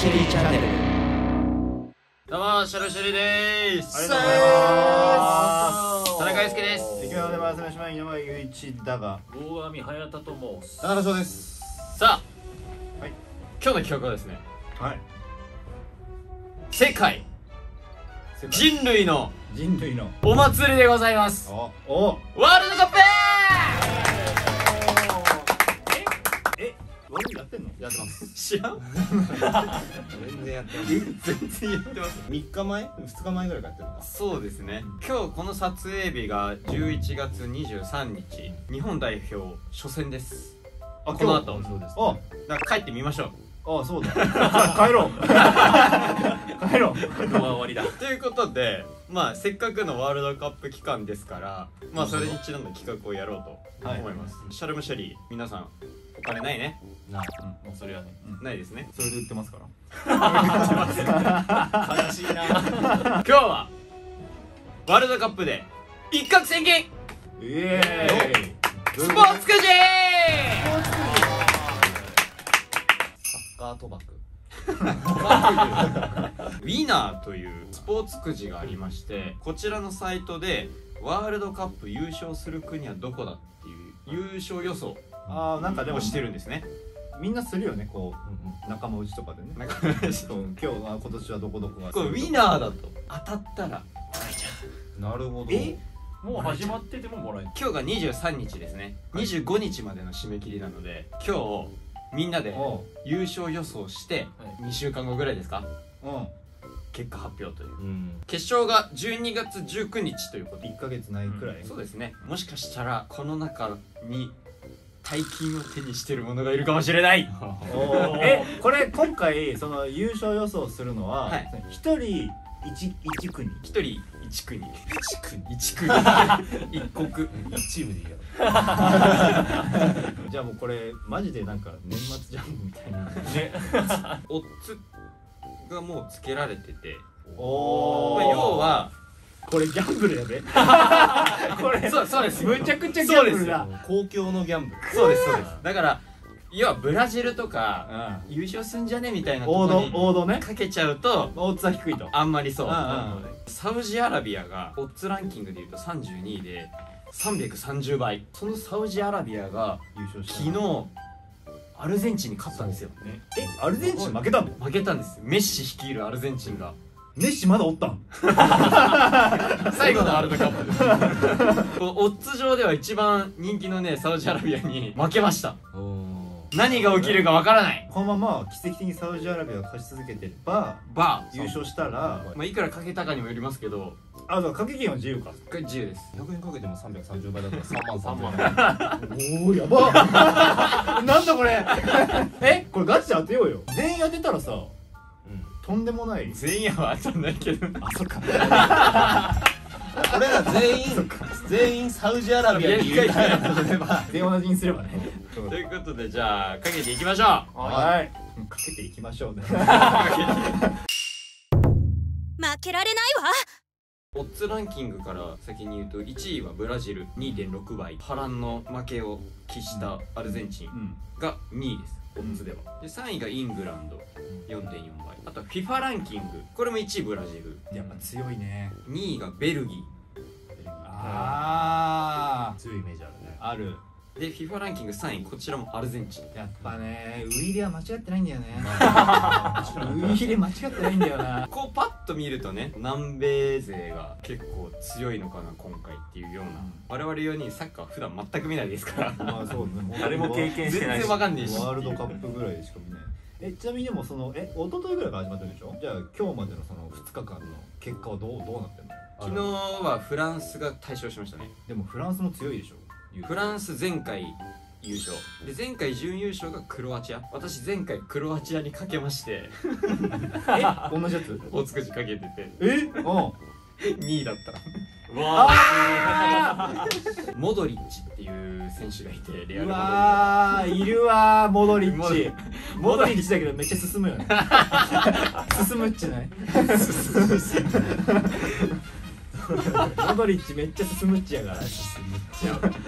シェリーチャンネル。どうもシャルシェリーでーす。ありがとうございます。田中裕介です。駅前で回せましまい山井雄一だが。大神隼人と申す。田中翔です。さあ、はい。今日の企画はですね。はい。世界。人類の。人類の。お祭りでございます。おお。ワールドカップってんのやってます。知らん？全然やってます。全然やってます3日前？2日前ぐらいからやってるのか。そうですね。今日この撮影日が11月23日。日本代表初戦です。あこの後。そうですだから帰ってみましょう。ああそうだ。帰ろう。帰ろう。動画終わりだということでまあせっかくのワールドカップ期間ですからまあそれにちなんだ企画をやろうと思います、シャルムシャリー皆さんお金ないね。なうそれはね。ないですね。それで売ってますから。悲しいな。今日はワールドカップで一攫千金。イエーイ。スポーツくじ。サッカー賭博。ウィナーというスポーツくじがありましてこちらのサイトでワールドカップ優勝する国はどこだっていう優勝予想ああなんかでもをしてるんですね。みんなするよねこうんう仲間内とかでね。なんかそう今日は今年はどこどこがこれウィナーだと。当たったらなるほど。え？もう始まっててももらえる今日が23日ですね。25日までの締め切りなので今日みんなで優勝予想して2週間後ぐらいですか？う。ん結果発表という。うん。決勝が12月19日ということ1ヶ月ないくらい？そうですね。もしかしたらこの中に大金を手にしてる者がいるかもしれない。えこれ今回その優勝予想するのははい。一人一一国一人一国地区。に 一国。一国チームでいいや じゃあもうこれマジでなんか年末ジャンプみたいな。ね。オッズがもうつけられてて、おまあ、要はこれギャンブルやで。これ。そうそうです。むちゃくちゃギャンブルだ。公共のギャンブル。そうですそうです。だから要はブラジルとかうん。優勝すんじゃねみたいなとこ王道に王道ね。かけちゃうとオッズは低いと。あんまりそう。うんうんうん。サウジアラビアがオッズランキングでいうと32位で330倍そのサウジアラビアが優勝した昨日アルゼンチンに勝ったんですよ。えアルゼンチン負けたの？負けたんですメッシ率いるアルゼンチンがメッシまだおったん？最後のワールドカップ。オッズ上では一番人気のねサウジアラビアに負けました。何が起きるかわからない。このまま奇跡的にサウジアラビアが勝ち続けてればバ優勝したらー、まあ、いくらかけたかにもよりますけど。あそう掛け金は自由か。自由です。100円かけても330倍だったら3万3 3万万おおやば なんだこれ。え？これガチで当てようよ。全員当てたらさうんとんでもない全員は当たんないけど。あそっか。俺ら全員全員サウジアラビアにいるから例えば全員同じにすればねということでじゃあかけていきましょう。はい。かけていきましょうね。負けられないわ。オッズランキングから先に言うと1位はブラジル2.6倍。波乱の負けを喫したアルゼンチンうんが2位ですオッズでは。で3位がイングランド4.4倍。あとは FIFA ランキング。これも1位ブラジルやっぱ強いね。2位がベルギあ強いイメージあるね。あある。ーで FIFA ランキング3位こちらもアルゼンチン。やっぱねウイイレは間違ってないんだよね。ウイイレ間違ってないんだよな。こうパッと見るとね南米勢が結構強いのかな今回っていうような。我々4人サッカー普段全く見ないですから。まあそうね。誰も経験してないし。全然わかんねえし。ワールドカップぐらいしか見ない。えちなみにでもそのえ一昨日ぐらいから始まってるでしょ？じゃあ今日までのその2日間の結果はどうどうなってんの？昨日はフランスが大勝しましたね。でもフランスも強いでしょ？フランス前回優勝。で前回準優勝がクロアチア。私前回クロアチアにかけまして。え？同じやつ？大つくじかけてて。え？うん。2位だった。あ。モドリッチっていう選手がいてレアーうルマわーいるわーモドリッモドチ。モドリッチだけどめっちゃ進む。よ ね進むっちない？モドリッチめっちゃ進むっちやから。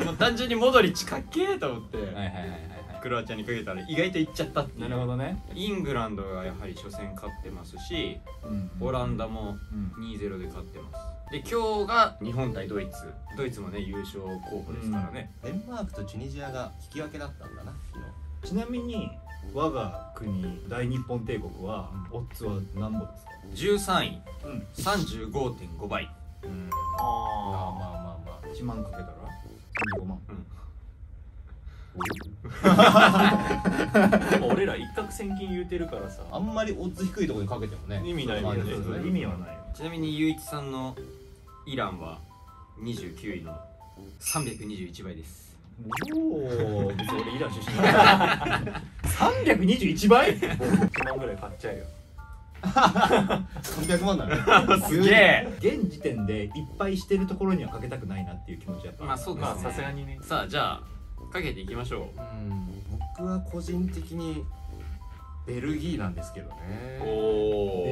もう単純にモドリッチかっけえと思ってはいはいはいはいはい。クロアチアにかけたら意外といっちゃったっていなうるほどね。イングランドがやはり初戦勝ってますしうんオランダもうん2-0で勝ってます。で今日が日本対ドイツ。ドイツもね優勝候補ですからね、デンマークとチュニジアが引き分けだったんだな昨日。ちなみに我が国大日本帝国はオッズは何本ですか？13位。うん。35.5倍うん。まあまああまあまあ。1万かけたら？35万。あでも俺ら一攫千金言うてるからさ。あんまりオッズ低いところにかけてもね。意味ないもんね。意味はないよちなみにゆういちさんのイランは29位の321倍です。おお 別に俺イラン出身だ321 倍？1万ぐらい買っちゃえよ300万だね。すげえ。現時点でいっぱいしてるところにはかけたくないなっていう気持ちやっぱ。まあそうですね。まあさすがにね。さあじゃあかけていきましょう。ん僕は個人的にベルギーなんですけどね。うおベ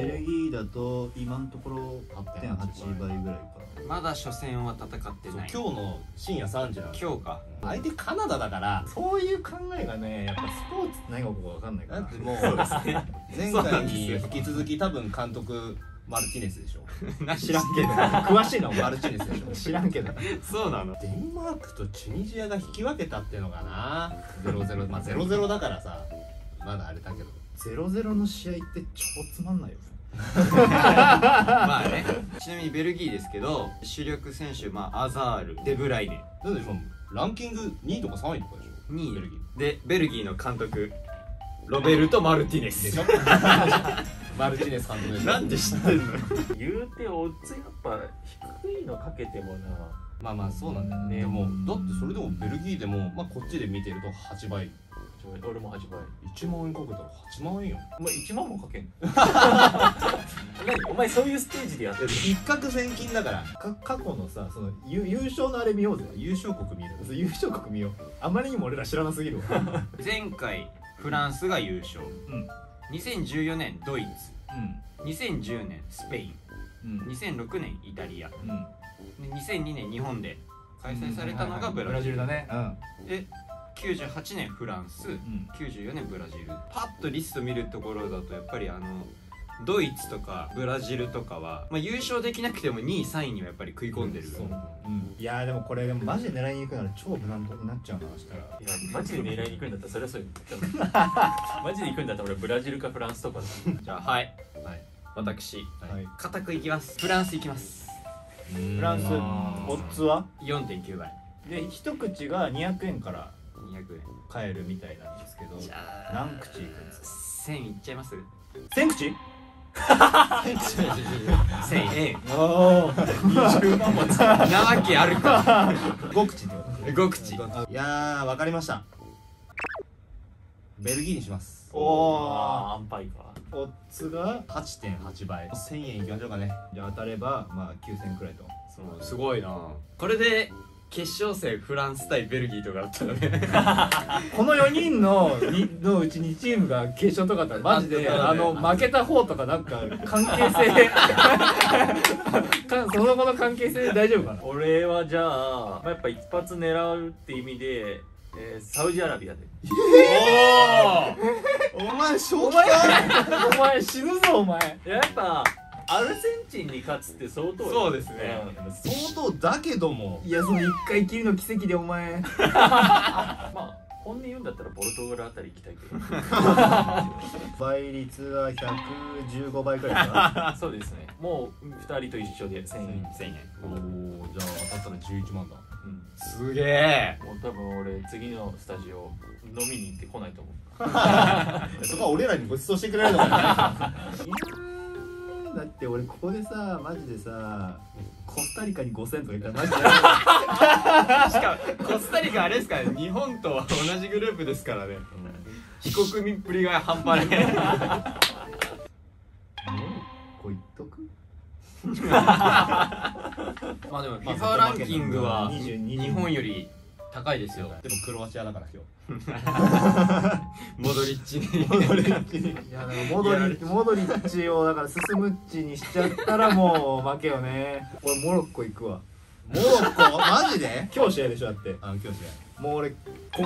ルギーだと今のところ8.8倍ぐらいかまだ初戦は戦ってない。今日の深夜3時なんです今日か。相手カナダだからそういう考えがねやっぱスポーツって何が起こるか分かんないから。だってもうそうですね前回に引き続き多分監督マルティネスでしょ。何知らんけど。詳しいなお前マルティネスでしょ。知らんけど。そうなの？デンマークとチュニジアが引き分けたっていうのかな。0-0まあ0-0だからさ。まだあれだけど。0-0の試合って超つまんないよまあね。ちなみにベルギーですけど主力選手、まあ、アザールデブライネ。だって今ランキング2位とか3位とかでしょ？2ベルギ位でベルギーの監督ロベルト・マルティネス。でしょ？マルティネス監督なんで知ってんの？言うてオッズやっぱ低いのかけてもな。まあまあそうなんだよね。でもだってそれでもベルギーでも、まあ、こっちで見てると8倍俺も8倍1万円かけたら8万円よお前1万もかけん お前そういうステージでやってる？一攫千金だから。か過去のさその優優勝のあれ見ようぜ。優勝国見る。優勝国見よう。あまりにも俺ら知らなすぎるわ。前回フランスが優勝。うん。2014年ドイツ。うん。2010年スペイン。うん。2006年イタリア。でうん2002年日本で開催されたのがブブララジル。ジルだね。で98年フランスうん。うん94年ブラジル。パッとリスト見るところだとやっぱりあのドイツとかブラジルとかは、まあ、優勝できなくても2位3位にはやっぱり食い込んでる、そう。うん。いやーでもこれでもマジで狙いに行くなら超無難になっちゃうなしたら。いやマジで狙いに行くんだったらそれはそうよ。マジで行くんだったら俺ブラジルかフランスとか。だじゃあはい。はい。私はい。固くいきます。フランスいきます。フランスオッズは？4.9倍。で一口が200円から200円。買えるみたいなんですけど何口いくんですか？1000いっちゃいます？1000口？1000円。おお20万もつなわけある か5口ってこと5口。いやーわかりました。ベルギーにします。おあー安牌か。ーオッズが8.8倍。1000円いきましょうかね。じゃあ当たればまあ9000円くらいと。そうすごいな。これで決勝戦フランス対ベルギーとかだったらね。この4人のにのうち2チームが決勝とかだったらマジでああの負けた方とかなんか関係性 かその後の関係性で大丈夫かな。俺はじゃあ、まあ、やっぱ一発狙うって意味で、えーサウジアラビアで。おお前正お前お前死ぬぞお前。やっぱアルゼンチンに勝つって相当よ。そうですね。うん。相当だけども。いやその1回きりの奇跡でお前。まあ本音言うんだったらポルトガルあたり行きたいけ 倍率は115倍くらいかど そうですね。もう2人と一緒で1000円。1000円。おおじゃあ当たったら11万だ。うん。すげえ。もう多分俺次のスタジオ飲みに行ってこないと思う。そこは俺らにご馳走してくれるのかなだって俺ここでさマジでさコスタリカに5000とか言ったらマジで。しかもコスタリカあれですからね日本と同じグループですからね。非国民っぷりが半端ないもうこう言っとく？まあでも FIFA ランキングは22日本より高いですよ。でもクロアチアだから今モドリッチに。いやだからモドリッチモドリッチをだからススムッチにしちゃったらもう負けよね。俺モロッコ行くわ。日モロッコ？マジで？今日試合でしょだって。あ今日試もう俺こ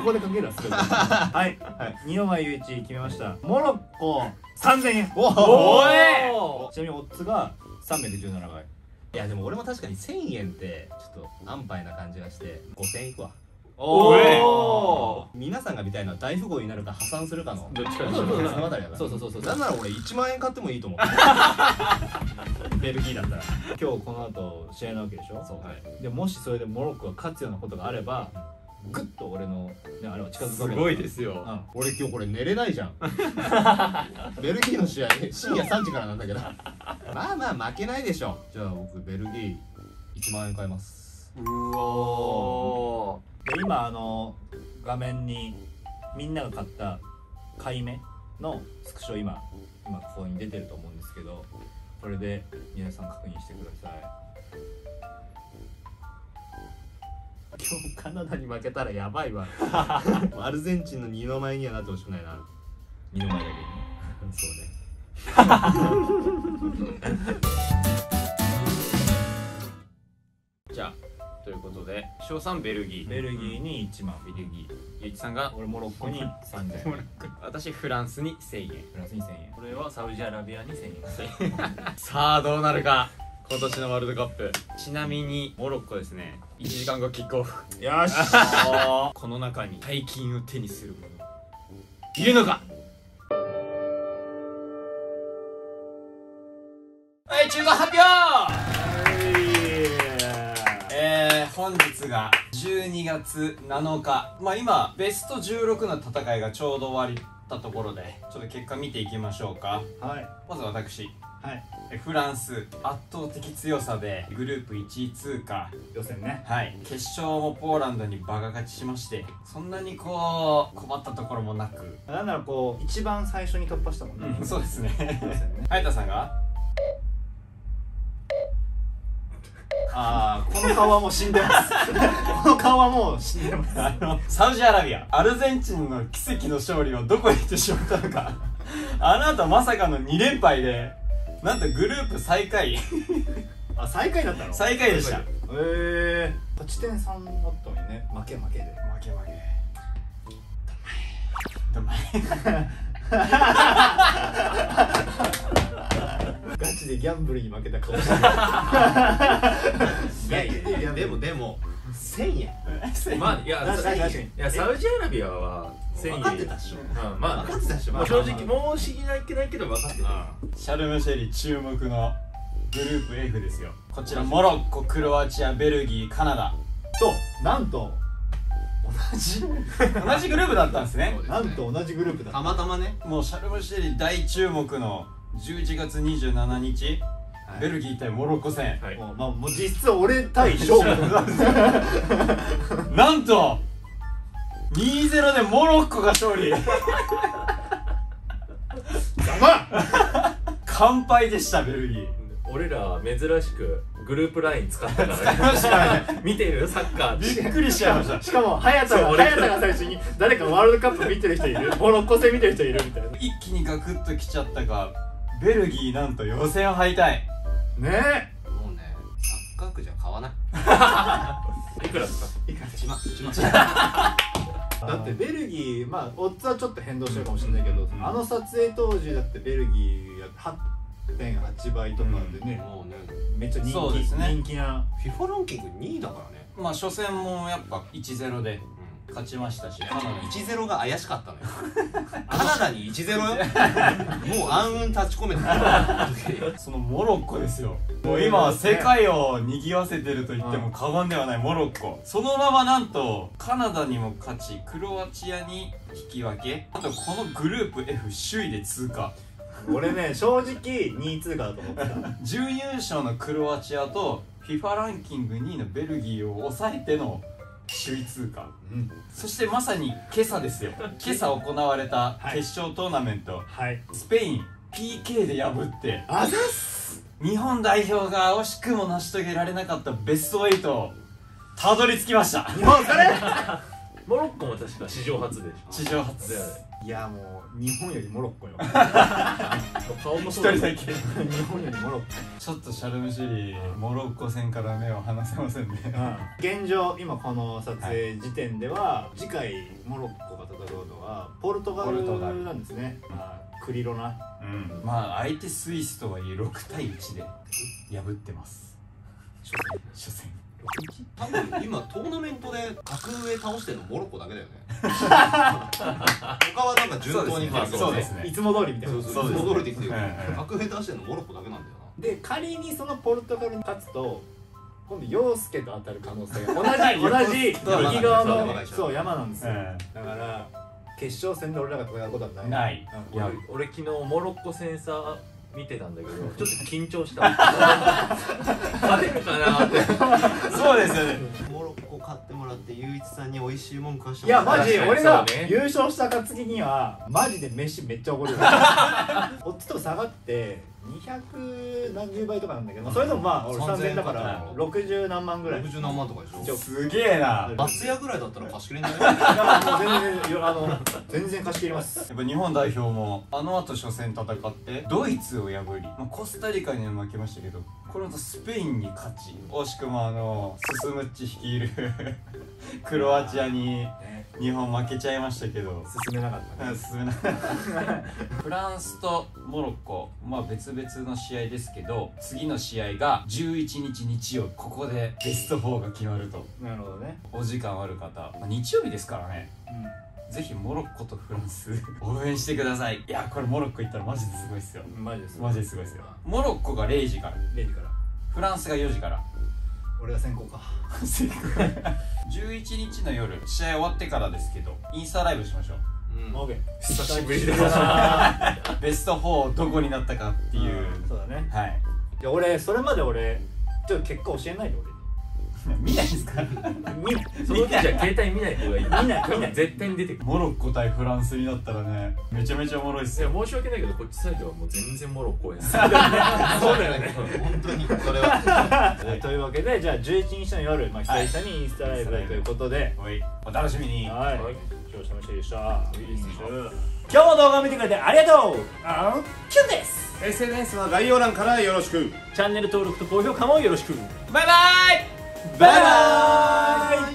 こでかけるわすぐ はい、はい、二の前雄一決めました。モロッコ3000円。おおちなみにオッズが317倍いやでも俺も確かに1000円ってちょっと安牌な感じがして5000円いくわおー。お皆さんが見たいのは大富豪になるか破産するかのどっちかそうそうそのあたりだからそうそうそうそう。なんなら俺1万円買ってもいいと思ってベルギーだったら。今日この後試合なわけでしょ？そう。はいでもしそれでモロッコが勝つようなことがあればグッと俺の、ね、あれは近づくすわけだ。ごいですよ。うん。俺今日これ寝れないじゃん。ベルギーの試合深夜3時からなんだけど。まあまあ負けないでしょじゃあ僕ベルギー1万円買います。うおで今あの画面にみんなが買った買い目のスクショ今今ここに出てると思うんですけどこれで皆さん確認してください。今日カナダに負けたらやばいわ。アルゼンチンの二の舞にはなってほしくないな。二の前だけにね。そうね。じゃあということで翔さんベルギー。ベルギーに1万ベルギーゆういちさんが俺モロッコに3000円。私フランスに1000円。プラス2000円。これはサウジアラビアに1000円。さあどうなるか。今年のワールドカップちなみにモロッコですね。1時間後キックオフ。よし。この中に大金を手にする者。いるのか。はい中間発表本日が12月7日。まあ今ベスト16の戦いがちょうど終わったところでちょっと結果見ていきましょうか。はい。まず私。はい。えフランス。圧倒的強さでグループ1位通過。予選ね。はい。決勝もポーランドにバカ勝ちしましてそんなにこう困ったところもなく、なんならこう一番最初に突破したもんね、うん、そうですね。早田さんが？ああこの顔はもう死んでます。この顔はもう死んでます。あのサウジアラビア。アルゼンチンの奇跡の勝利をどこへ行ってしまったのか。あの後まさかの2連敗でなんとグループ最下位。あ最下位だったの？最下位でした。ええー、勝ち点3あったのにね。負け負けで。負け負け。どんまい ガチでギャンブルに負けた顔してるい。やいやいやでもでも1000円。まあいや確かに確かに。いやサウジアラビアは1000円。分かってたっしょ。うんまあ分かってたっしょまあ正直申し訳ないけど分かってた。シャルムシェリ注目のグループ F ですよ。こちら。モロッコクロアチアベルギーカナダ。となんと同じ。同じグループだったんですね。ねなんと同じグループだたまたまね。もうシャルムシェリ大注目の11月27日、ベルギー対モロッコ戦。はい。もう,、まあ、もう実質俺対勝負。なんと2-0でモロッコが勝利。完敗でしたベルギー。俺ら珍しくグループライン使ったからね。見てる？サッカー。びっくりしちゃいました。しかも早田が早田が最初に誰かワールドカップ見てる人いる？モロッコ戦見てる人いる？みたいな。一気にガクッときちゃったがベルギーなんと予選敗退。ね。もうね。サッカー区じゃ買わない。いくらですか？1万1万えだってベルギーまあオッズはちょっと変動してるかもしれないけど、あの撮影当時だってベルギーや8.8倍とかでね、もうね。めっちゃ人気、そうですね。人気な。FIFA ランキング2位だからね。まあ初戦もやっぱ1-0で勝ちましたしカナダに1-0が怪しかったのよ。カナダに1-0よもう暗雲立ち込めてた そのモロッコですよ。もう今は世界を賑わせてると言っても過言ではないモロッコ。そのままなんとカナダにも勝ちクロアチアに引き分け。あとこのグループ F 首位で通過。俺ね正直2位通過だと思ってた。準優勝のクロアチアと FIFA ランキング2位のベルギーを抑えての首位通過。うん。そしてまさに今朝ですよ。今朝行われたはい。決勝トーナメント、はい。スペイン PK で破って。あざっす。日本代表が惜しくも成し遂げられなかったベスト8たどり着きました。日本それ モロッコも確か史上初でし地上初。いやもう日本よりモロッコよ。顔も一そうだ人だけ日本よりモロッコちょっとシャルムシリーモロッコ戦から目を離せませんね。現状今この撮影時点では、次回モロッコが戦うのはポルトガポルトガルルなんですね、まあ、クリロナ。うん。まあ相手スイスとはいえ6対1で破ってます。初戦多分今トーナメントで格上倒してるのモロッコだけだよね。他はなんか順当にそうですね。そうですね。いつも通りみたいな。そうそうそうですね。戻れてきてる格上倒してるのモロッコだけなんだよで仮にそのポルトガルに勝つと今度陽介と当たる可能性が同じ 同じそう右側の山そう山なんですよ、うん。だから決勝戦で俺らが戦うことはない。ない。俺昨日モロッコ戦さ見てたんだけど ちょっと緊張した。勝てるかなって。そうですよね。なモロッコ買ってもらって雄一さんに美味しいもん食わしていやマジ俺が優勝した暁にはマジで飯めっちゃおごる。よこっちと下がって200何十倍とかなんだけどそれでもまあ俺3000円だから60何万ぐらい。い60何万とかでしょ。すげえな。や松屋ぐらいだったら貸し切れんじゃな い全然あの全然貸し切ります。っぱ日本代表もあの後初戦戦ってドイツを破り、まあ、コスタリカには負けましたけどこの後スペインに勝ち惜しくもあのススムッチ率いる クロアチアに日本負けちゃいましたけど。進めなかったね。進めな フランスとモロッコ、まあ、別々の試合ですけど次の試合が11日日曜日。ここでベスト4が決まると。なるほどね。お時間ある方、まあ、日曜日ですからね。ぜひモロッコとフランス 応援してください。いやこれモロッコ行ったらマジですごいっすよ。うんマジですマジですごいっすよ。モロッコが0時から。0時から。フランスが4時から俺が先行か。11日の夜試合終わってからですけどインスタライブしましょう。うん。オーケー。久しぶりだな。ベスト4どこになったかっていう。そうだね。はい。いや俺それまで俺ちょっと結果教えないで見ないですか？俺見ない。その時じゃ携帯見ない方がいい。見ない。見ない。絶対に出てくる。モロッコ対フランスになったらねめちゃめちゃおもろいっすよ。いや申し訳ないけどこっちサイドはもう全然モロッコ応援する。そうだよね。本当に。それはというわけでじゃあ11日の夜、まあ、久々にインスタライブということで、おい。お楽しみに。はい、視聴者のしでした。今日も動画を見てくれてありがとう。あキュンです。SNS は概要欄からよろしく。チャンネル登録と高評価もよろしく。バイバイ。バイバイ